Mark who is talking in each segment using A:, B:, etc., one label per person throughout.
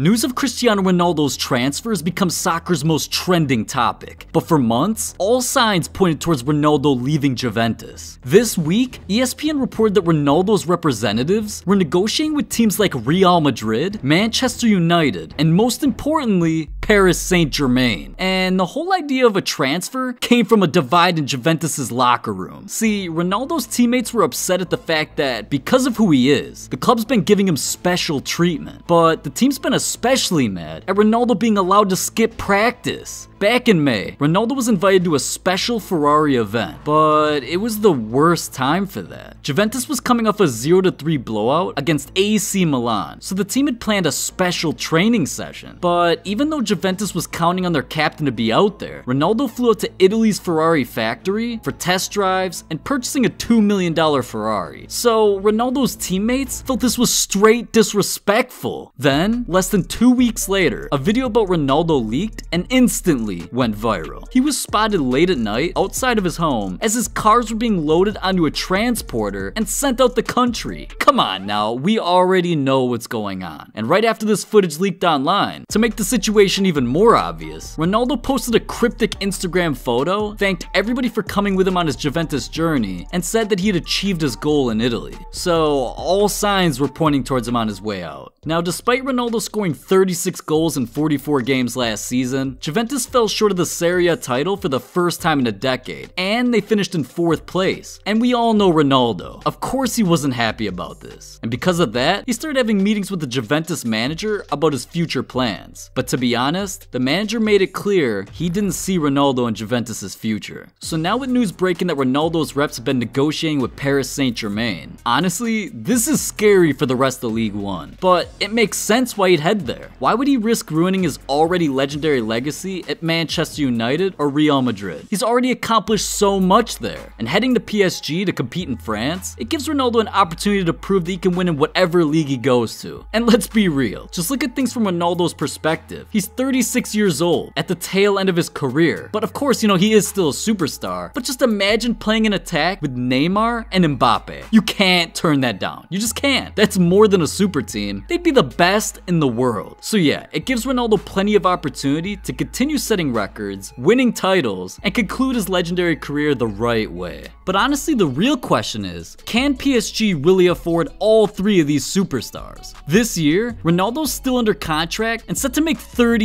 A: News of Cristiano Ronaldo's transfer has become soccer's most trending topic, but for months, all signs pointed towards Ronaldo leaving Juventus. This week, ESPN reported that Ronaldo's representatives were negotiating with teams like Real Madrid, Manchester United, and most importantly, Paris Saint-Germain. And the whole idea of a transfer came from a divide in Juventus's locker room. See, Ronaldo's teammates were upset at the fact that because of who he is, the club's been giving him special treatment, but the team's been especially mad at Ronaldo being allowed to skip practice. Back in May, Ronaldo was invited to a special Ferrari event, but it was the worst time for that. Juventus was coming off a 0-3 blowout against AC Milan, so the team had planned a special training session. But even though Juventus was counting on their captain to be out there, Ronaldo flew out to Italy's Ferrari factory for test drives and purchasing a $2 million Ferrari. So Ronaldo's teammates felt this was straight disrespectful. Then, less than two weeks later, a video about Ronaldo leaked and instantly went viral. He was spotted late at night outside of his home as his cars were being loaded onto a transporter and sent out the country. Come on now, we already know what's going on. And right after this footage leaked online, to make the situation even more obvious, Ronaldo posted a cryptic Instagram photo, thanked everybody for coming with him on his Juventus journey, and said that he had achieved his goal in Italy. So all signs were pointing towards him on his way out. Now, despite Ronaldo scoring 36 goals in 44 games last season, Juventus fell short of the Serie A title for the first time in a decade, and they finished in fourth place. And we all know Ronaldo. Of course he wasn't happy about this. And because of that, he started having meetings with the Juventus manager about his future plans. But to be honest, the manager made it clear he didn't see Ronaldo in Juventus' future. So now with news breaking that Ronaldo's reps have been negotiating with Paris Saint-Germain, honestly, this is scary for the rest of League One. But it makes sense why he'd head there. Why would he risk ruining his already legendary legacy at Manchester United or Real Madrid. He's already accomplished so much there, and heading to PSG to compete in France, it gives Ronaldo an opportunity to prove that he can win in whatever league he goes to. And let's be real, just look at things from Ronaldo's perspective. He's 36 years old, at the tail end of his career, but of course, you know, he is still a superstar, but just imagine playing an attack with Neymar and Mbappe. You can't turn that down. You just can't. That's more than a super team. They'd be the best in the world. So yeah, it gives Ronaldo plenty of opportunity to continue setting records, winning titles, and conclude his legendary career the right way. But honestly, the real question is, can PSG really afford all three of these superstars? This year, Ronaldo's still under contract and set to make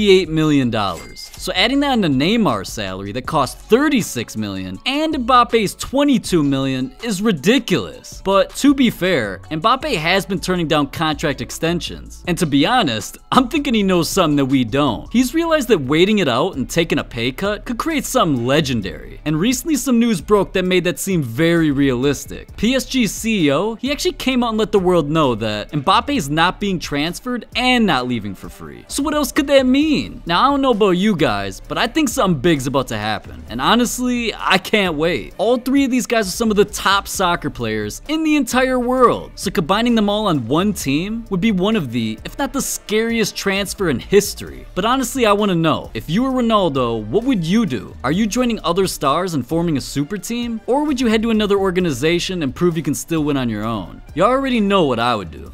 A: $38 million. So adding that into Neymar's salary that cost 36 million and Mbappe's 22 million is ridiculous. But to be fair, Mbappe has been turning down contract extensions. And to be honest, I'm thinking he knows something that we don't. He's realized that waiting it out and taking a pay cut could create something legendary. And recently some news broke that made that seem very realistic. PSG's CEO, he actually came out and let the world know that Mbappe is not being transferred and not leaving for free. So what else could that mean? Now I don't know about you guys, guys, but I think something big's about to happen. And honestly, I can't wait. All three of these guys are some of the top soccer players in the entire world. So combining them all on one team would be one of the, if not the scariest transfer in history. But honestly, I want to know, if you were Ronaldo, what would you do? Are you joining other stars and forming a super team? Or would you head to another organization and prove you can still win on your own? You already know what I would do.